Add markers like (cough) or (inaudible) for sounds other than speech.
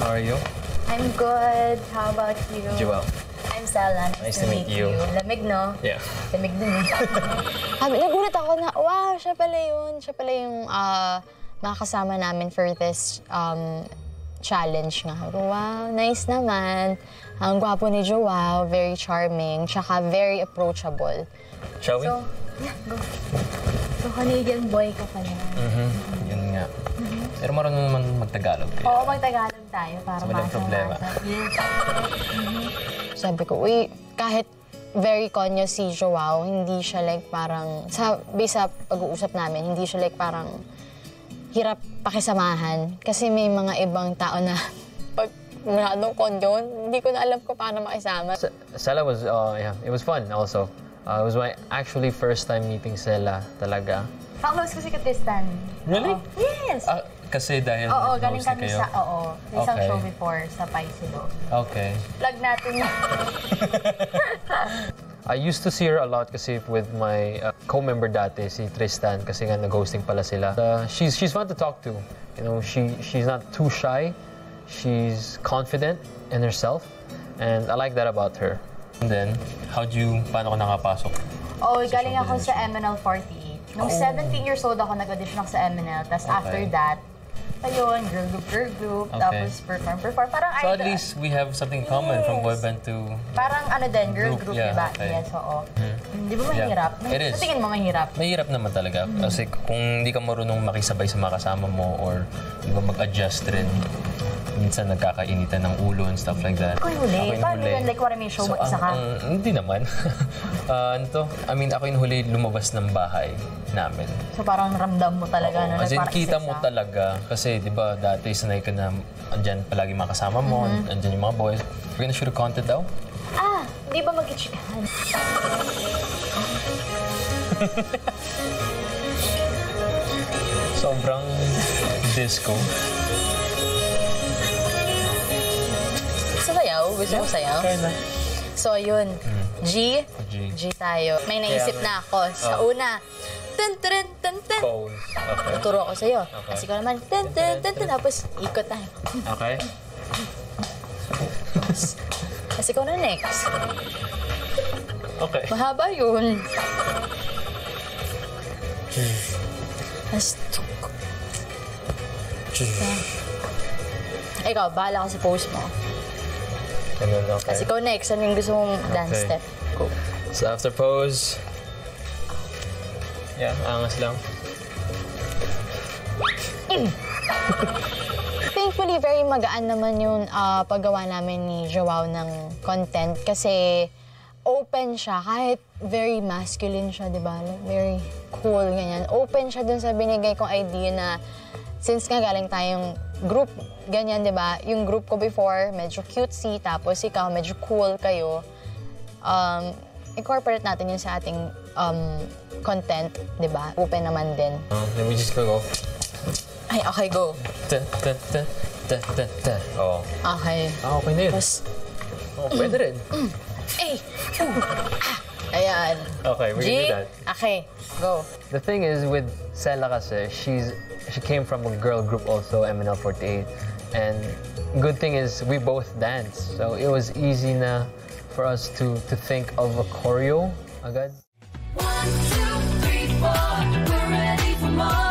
How are you? I'm good. How about you? Joel. I'm Stella. Nice, Nice to meet you. Lamig, no? Yeah. Lamig din, eh. (laughs) Sabi, nagulat ako na, wow, siya pala yun. Siya pala yung ah, makakasama namin for this um, challenge nga. Wow, nice naman. Ang gwapo ni Joao, very charming, tsaka very approachable. Shall we? So, yeah, go. So, Canadian boy ka pala. Mhm. Yun nga. Pero marunong naman magtagalog. kaya- Oo, magtagalog tayo para So, walang problema. Yes. (laughs) Sabi ko, uy, kahit very konyo si Joao, hindi siya like parang, sa, based sa pag-uusap namin, hindi siya like parang hirap pakisamahan. Kasi may mga ibang tao na (laughs) pag masyadong konyo, hindi ko na alam ko paano makisama. S- Sela was, uh, yeah, it was fun also. Uh, it was my actually first time meeting Sela talaga. Ka-close kasi ka Tristan. Really? Oo. Yes! Ah, kasi dahil Oo, close galing na kami kayo. sa, oo, sa isang Okay. show before sa Paisilo. Okay. Plug natin yun. (laughs) I used to see her a lot kasi with my uh, co-member dati, si Tristan, kasi nga nag-hosting pala sila. Uh, she's, she's fun to talk to. You know, she, she's not too shy. She's confident in herself. And I like that about her. And then, how'd you, paano ka nakapasok? Oo, Sa galing ako sa. MNL 48. Nung 17 years old ako, nag-audition ako sa MNL. Tapos Okay. after that, ayun, girl group, girl group. Okay. Tapos perform, perform. Parang So at idol- least we have something in common from Yes. boy band to... Parang ano din, girl Group, group, yeah, diba? okay. Yes, oo. Di ba Yeah. mahirap? It is. Sa tingin mo mahirap? Mahirap naman talaga. Kasi kung hindi ka marunong makisabay sa mga kasama mo or di ba mag-adjust rin, minsan nagkakainitan ng ulo and stuff like that. Ako yung huli. Ako yung Paano huli. yun? Like, wala may show, So, mag-isa ang- ka? ang- hindi naman. (laughs) Ah, ano to? I mean, ako yung huli lumabas ng bahay namin. So parang ramdam mo talaga. Oo, no? as in, kita isa-isa. mo talaga. Kasi, di ba, dati sanay ka na andyan palagi mga kasama mo, Mm-hmm. andyan yung mga boys. We're gonna shoot a content daw? Ah, di ba mag-chikahan? (laughs) Sobrang disco. Gusto mo sayaw? Kinda. So, yun. G. G. G tayo. May naisip Kaya na ako. Sa Oh. una, ten, ten, ten, ten. Pose. Okay. Tuturo ako sa'yo. Okay. Kasi ko naman, ten, ten, ten, ten. Tapos, ikot tayo. Okay. Kasi ko na next. Okay. Mahaba yun. Tapos, tuk. Ikaw, bahala ka sa pose mo. Ganun, okay. Kasi ikaw next, ano yung gusto mong dance Okay. step? Go. So after pose, yeah, angas lang. Thankfully, very magaan naman yung ah, paggawa namin ni Joao ng content kasi open siya. Kahit very masculine siya, di ba? Like, very cool, ganyan. Open siya dun sa binigay kong idea na since nga galing tayong group, ganyan, di ba? Yung group ko before, medyo cutesy, tapos ikaw, medyo cool kayo. Um, incorporate natin yun sa ating um, content, di ba? Open naman din. Uh, then we just go. Ay, okay, go. Ta, ta, ta, ta, ta, ta. Oh. Okay. Ah, okay na yun. Tapos, Oh, pwede rin. (clears throat) Eh! Uh, ah, ayan. Okay, we G? can do that. Okay, go. The thing is with Sela kasi, she's, she came from a girl group also, MNL48. And good thing is we both dance. So it was easy na for us to, to think of a choreo agad. One, two, three, four. We're ready for more.